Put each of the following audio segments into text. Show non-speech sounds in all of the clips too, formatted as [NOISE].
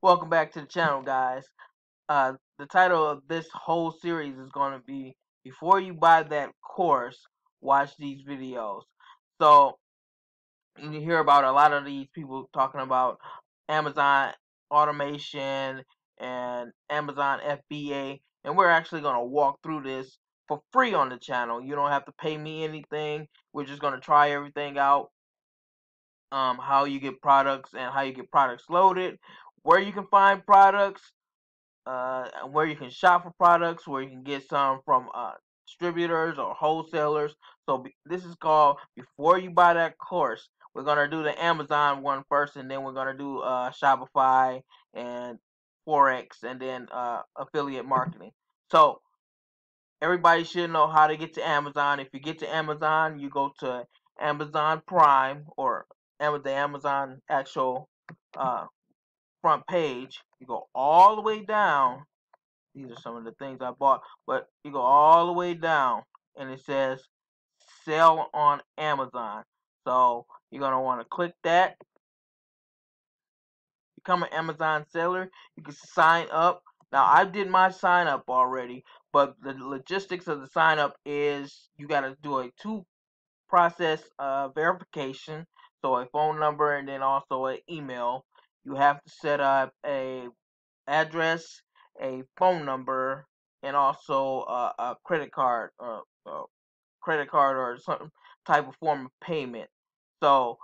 Welcome back to the channel, guys. Uh, the title of this whole series is going to be Before You Buy That Course, Watch These Videos. So, you hear about a lot of these people talking about Amazon automation and Amazon FBA, and we're actually going to walk through this for free on the channel. You don't have to pay me anything. We're just going to try everything out. Um, how you get products and how you get products loaded where you can find products, uh, where you can shop for products, where you can get some from uh, distributors or wholesalers. So this is called before you buy that course. We're gonna do the Amazon one first, and then we're gonna do uh, Shopify and Forex, and then uh, affiliate marketing. So everybody should know how to get to Amazon. If you get to Amazon, you go to Amazon Prime or the Amazon actual uh, front page, you go all the way down. These are some of the things I bought, but you go all the way down and it says sell on Amazon. So you're going to want to click that. Become an Amazon seller. You can sign up. Now I did my sign up already, but the logistics of the sign up is you got to do a two process uh, verification. So a phone number and then also an email you have to set up a address, a phone number, and also a, a credit card, uh, a credit card or some type of form of payment. So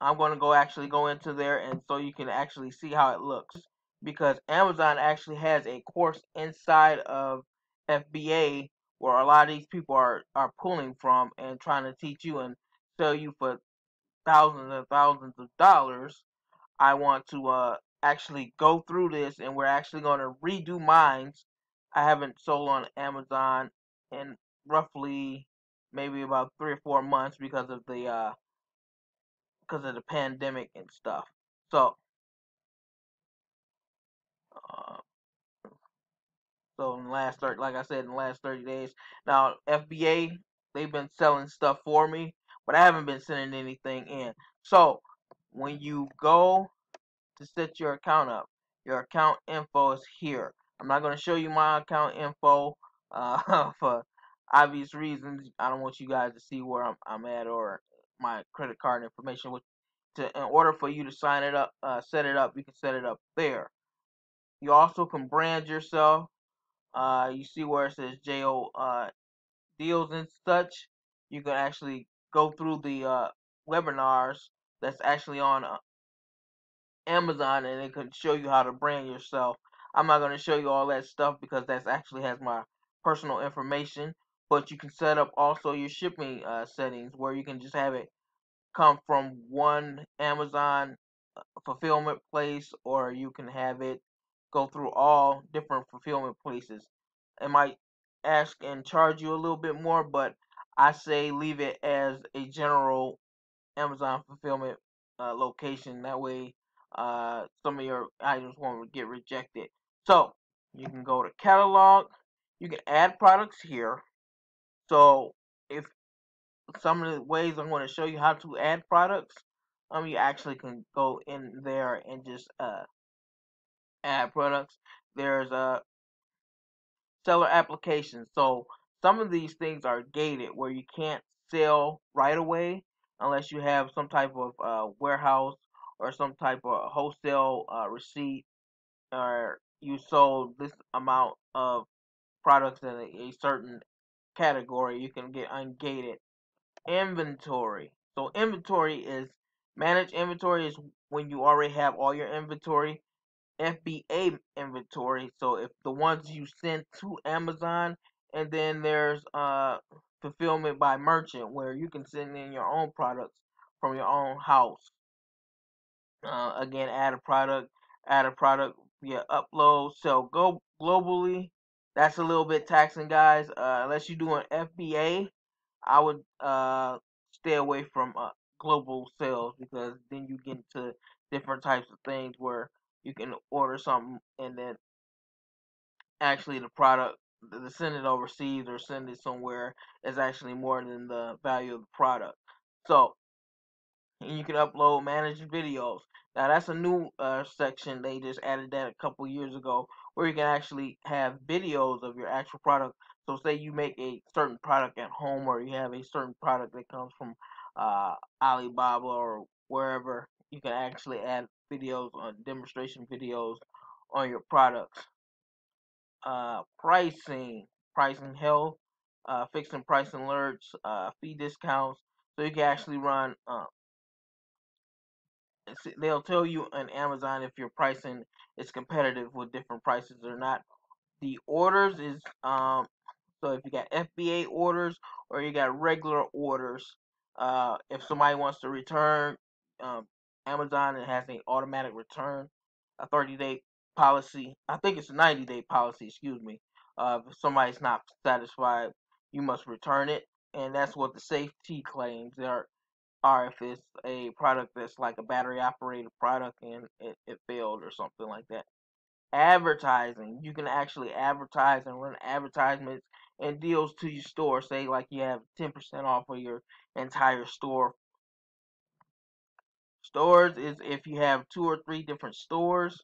I'm going to go actually go into there and so you can actually see how it looks because Amazon actually has a course inside of FBA where a lot of these people are are pulling from and trying to teach you and sell you for thousands and thousands of dollars I want to uh, actually go through this and we're actually going to redo mines. I haven't sold on Amazon in roughly maybe about three or four months because of the uh, because of the pandemic and stuff. So, uh, so in the last 30, like I said, in the last 30 days. Now, FBA, they've been selling stuff for me, but I haven't been sending anything in. So, when you go to set your account up, your account info is here. I'm not going to show you my account info [LAUGHS] uh, for obvious reasons. I don't want you guys to see where I'm, I'm at or my credit card information. Which to, in order for you to sign it up, uh, set it up, you can set it up there. You also can brand yourself. Uh, you see where it says JO uh, deals and such. You can actually go through the uh, webinars that's actually on uh, Amazon and it can show you how to brand yourself. I'm not going to show you all that stuff because that actually has my personal information. But you can set up also your shipping uh, settings where you can just have it come from one Amazon uh, fulfillment place or you can have it go through all different fulfillment places. It might ask and charge you a little bit more, but I say leave it as a general Amazon fulfillment uh, location. That way uh, some of your items won't get rejected. So you can go to catalog. You can add products here. So if some of the ways I'm going to show you how to add products, um, you actually can go in there and just uh, add products. There's a seller application. So some of these things are gated where you can't sell right away unless you have some type of uh, warehouse or some type of wholesale uh, receipt or you sold this amount of products in a, a certain category, you can get ungated. Inventory. So inventory is manage inventory is when you already have all your inventory. FBA inventory. So if the ones you sent to Amazon, and then there's uh fulfillment by merchant where you can send in your own products from your own house. Uh, again, add a product, add a product via upload. So go globally. That's a little bit taxing, guys. Uh, unless you're doing FBA, I would uh, stay away from uh, global sales because then you get into different types of things where you can order something and then actually the product to send it overseas or send it somewhere is actually more than the value of the product. So and you can upload managed videos. Now that's a new uh, section. They just added that a couple years ago, where you can actually have videos of your actual product. So say you make a certain product at home, or you have a certain product that comes from uh, Alibaba or wherever, you can actually add videos on demonstration videos on your products. Uh, pricing, pricing health, uh, fixing pricing alerts, uh, fee discounts. So you can actually run uh, they'll tell you on Amazon if your pricing is competitive with different prices or not. The orders is um so if you got FBA orders or you got regular orders, uh if somebody wants to return, um Amazon it has an automatic return, a 30 day policy. I think it's a 90 day policy, excuse me. Uh if somebody's not satisfied, you must return it. And that's what the safety claims are or if it's a product that's like a battery operated product and it, it failed or something like that. Advertising. You can actually advertise and run advertisements and deals to your store. Say like you have 10% off of your entire store. Stores is if you have two or three different stores.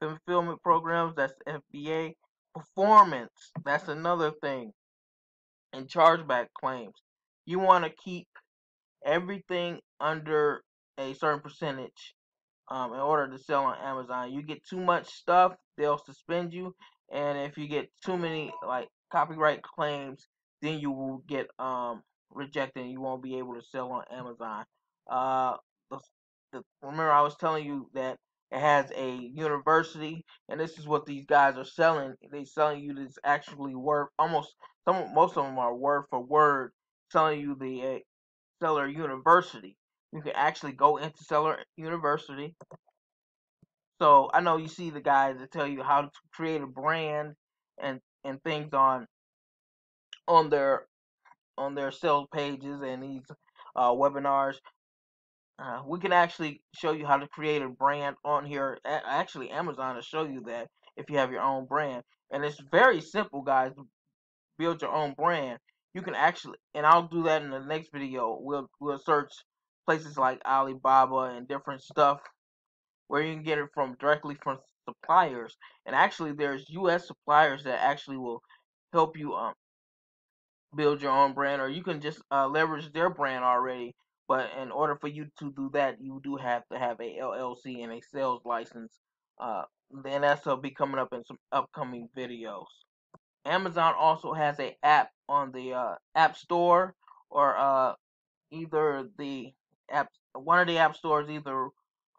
Fulfillment programs, that's FBA. Performance, that's another thing. And chargeback claims. You want to keep everything under a certain percentage um, in order to sell on Amazon. You get too much stuff, they'll suspend you, and if you get too many like copyright claims, then you will get um, rejected and you won't be able to sell on Amazon. Uh, the, the, remember, I was telling you that it has a university, and this is what these guys are selling. They selling you this actually worth almost some most of them are word for word selling you the Seller University. You can actually go into Seller University. So I know you see the guys that tell you how to create a brand and and things on on their on their sales pages and these uh, webinars. Uh, we can actually show you how to create a brand on here. Actually, Amazon will show you that if you have your own brand, and it's very simple, guys. Build your own brand you can actually, and I'll do that in the next video. We'll we'll search places like Alibaba and different stuff where you can get it from directly from suppliers. And actually, there's U.S. suppliers that actually will help you um build your own brand, or you can just uh, leverage their brand already. But in order for you to do that, you do have to have a LLC and a sales license. Uh, and that's be coming up in some upcoming videos. Amazon also has a app on the uh, App Store or uh, either the app one of the app stores, either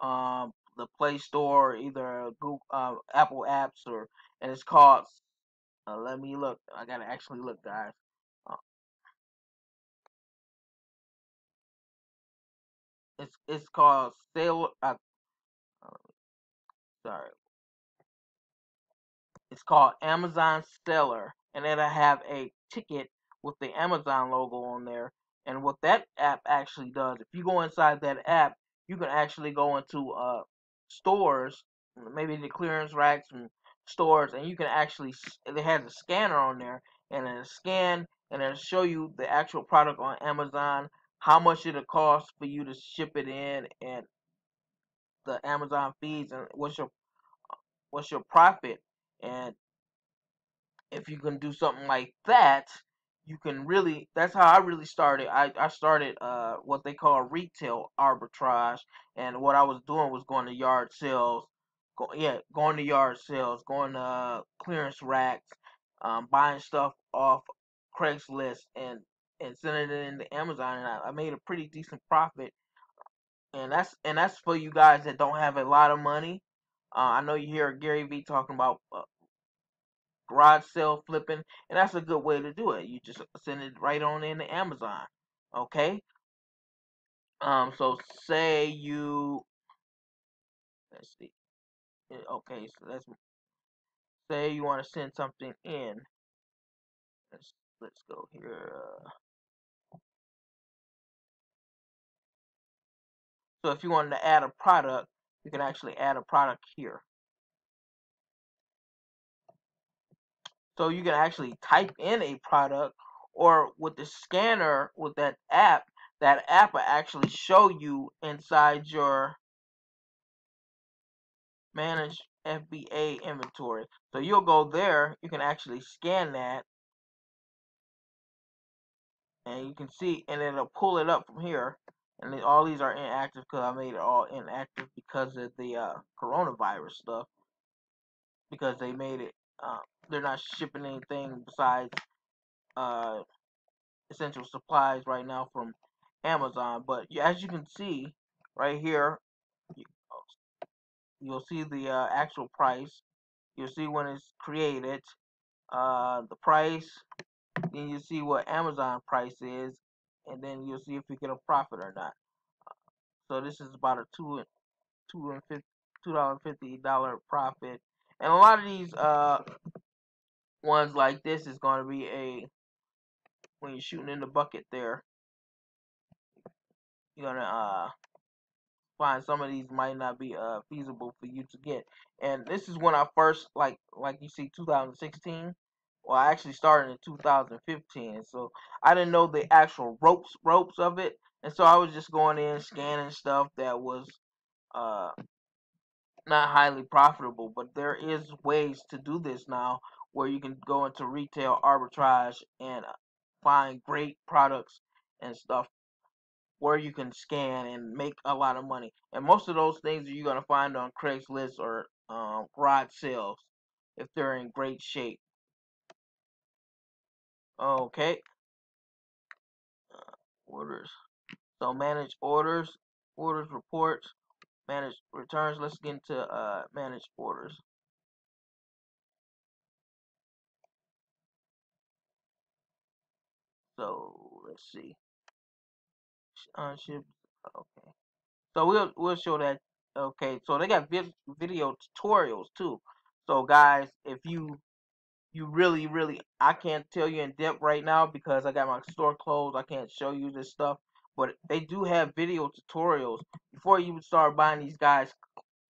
um, the Play Store, either Google, uh, Apple apps, or and it's called. Uh, let me look. I gotta actually look, guys. Uh, it's it's called Sale. Uh, sorry, it's called Amazon Seller, and it'll have a ticket with the Amazon logo on there. And what that app actually does, if you go inside that app, you can actually go into uh, stores, maybe the clearance racks and stores, and you can actually it has a scanner on there, and it'll scan and it'll show you the actual product on Amazon, how much it'll cost for you to ship it in, and the Amazon fees, and what's your what's your profit and if you can do something like that, you can really that's how I really started. I, I started uh what they call retail arbitrage and what I was doing was going to yard sales go, yeah, going to yard sales, going to clearance racks, um, buying stuff off Craigslist and and sending it into Amazon and I, I made a pretty decent profit. And that's and that's for you guys that don't have a lot of money. Uh, I know you hear Gary Vee talking about uh, garage sale flipping, and that's a good way to do it. You just send it right on into Amazon. Okay. Um. So say you. Let's see. Eh, okay. So let's say you want to send something in. Let's let's go here. Uh, so if you wanted to add a product, you can actually add a product here. So you can actually type in a product or with the scanner with that app, that app will actually show you inside your manage FBA inventory. So you'll go there, you can actually scan that and you can see and it'll pull it up from here and then all these are inactive because I made it all inactive because of the uh, coronavirus stuff. Because they made it uh, they're not shipping anything besides uh, essential supplies right now from Amazon. But as you can see right here you'll see the uh, actual price. You'll see when it's created uh, the price. Then you see what Amazon price is and then you'll see if you get a profit or not so this is about a two two and fifty two dollar fifty dollar profit and a lot of these uh ones like this is going to be a when you're shooting in the bucket there you're gonna uh find some of these might not be uh feasible for you to get. And this is when I first like like you see 2016. Well, I actually started in 2015, so I didn't know the actual ropes ropes of it, and so I was just going in scanning stuff that was uh not highly profitable. But there is ways to do this now where you can go into retail arbitrage and find great products and stuff where you can scan and make a lot of money. And most of those things you're going to find on Craigslist or um, garage sales if they're in great shape. Okay. Uh, orders. So manage orders, orders reports, manage returns. Let's get into uh, manage orders. So let's see ships. Okay. So we'll we'll show that. Okay. So they got vid video tutorials too. So guys, if you you really really I can't tell you in depth right now because I got my store closed. I can't show you this stuff. But they do have video tutorials before you start buying these guys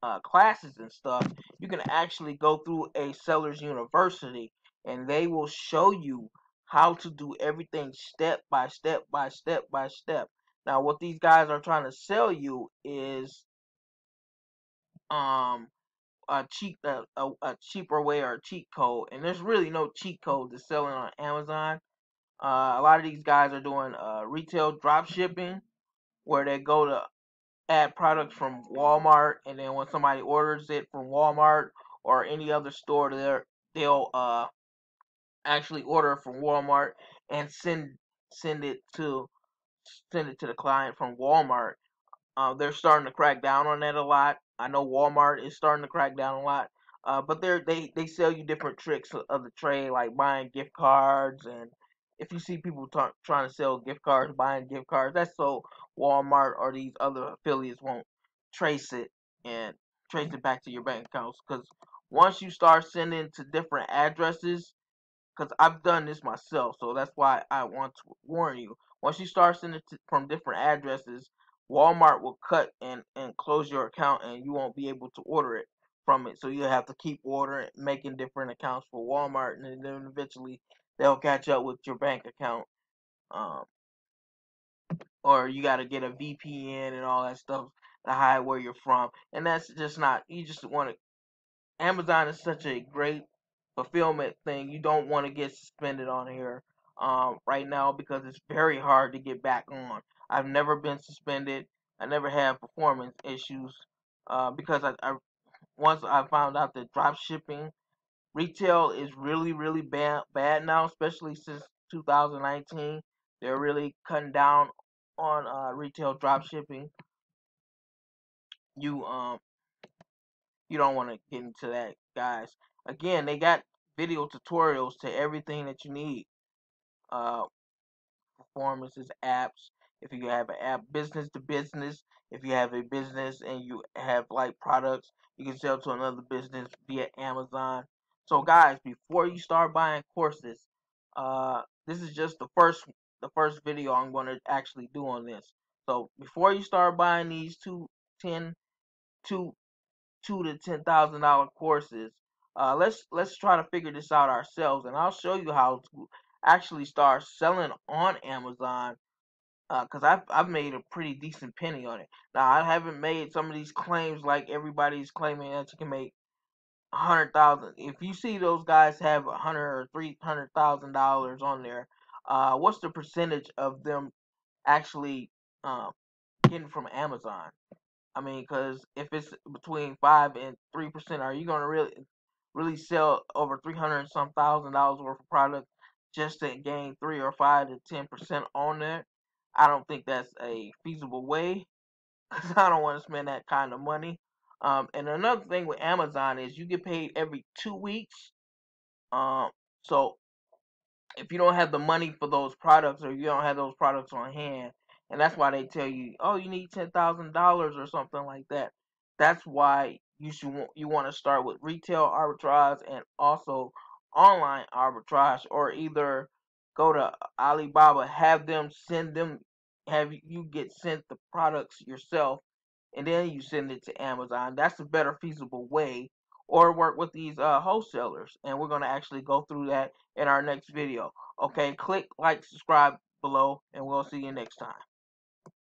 uh, classes and stuff. You can actually go through a seller's university and they will show you how to do everything step by step by step by step. Now, what these guys are trying to sell you is um a cheap a, a, a cheaper way or a cheat code, and there's really no cheat code to selling on Amazon. Uh, a lot of these guys are doing uh, retail drop shipping, where they go to add products from Walmart, and then when somebody orders it from Walmart or any other store, there they'll uh actually order from Walmart and send send it to send it to the client from Walmart. Uh, they're starting to crack down on that a lot. I know Walmart is starting to crack down a lot. Uh, but they they they sell you different tricks of the trade, like buying gift cards, and if you see people t- trying to sell gift cards, buying gift cards, that's so Walmart or these other affiliates won't trace it and trace it back to your bank accounts. Because once you start sending to different addresses, because I've done this myself, so that's why I want to warn you. Once you start sending it from different addresses, Walmart will cut and, and close your account and you won't be able to order it from it. So you'll have to keep ordering, making different accounts for Walmart, and then eventually they'll catch up with your bank account. Um, or you got to get a VPN and all that stuff to hide where you're from. And that's just not, you just want to. Amazon is such a great fulfillment thing. You don't want to get suspended on here um, right now because it's very hard to get back on. I've never been suspended. I never had performance issues uh, because I, I once I found out that drop shipping retail is really really bad bad now, especially since 2019. They're really cutting down on uh, retail drop shipping. You um you don't want to get into that, guys. Again, they got video tutorials to everything that you need uh, performances, apps. If you have an app business to business, if you have a business and you have like products, you can sell to another business via Amazon. So guys, before you start buying courses, uh, this is just the first the first video I'm going to actually do on this. So before you start buying these two ten two two to ten thousand dollar courses, Uh, let's let's try to figure this out ourselves, and I'll show you how to actually start selling on Amazon. Because uh, I've I've made a pretty decent penny on it. Now I haven't made some of these claims like everybody's claiming that you can make a hundred thousand. If you see those guys have a hundred or three hundred thousand dollars on there, uh, what's the percentage of them actually um, getting from Amazon? I mean, because if it's between five and three percent, are you gonna really really sell over three hundred some thousand dollars worth of product just to gain three or five to ten percent on that? I don't think that's a feasible way because I don't want to spend that kind of money. Um, and another thing with Amazon is you get paid every two weeks. Um, so if you don't have the money for those products or you don't have those products on hand, and that's why they tell you, oh, you need ten thousand dollars or something like that. That's why you should you want to start with retail arbitrage and also online arbitrage, or either go to Alibaba, have them send them, have you get sent the products yourself, and then you send it to Amazon. That's a better feasible way. Or work with these uh, wholesalers, and we're gonna actually go through that in our next video. Okay, click like, subscribe below, and we'll see you next time.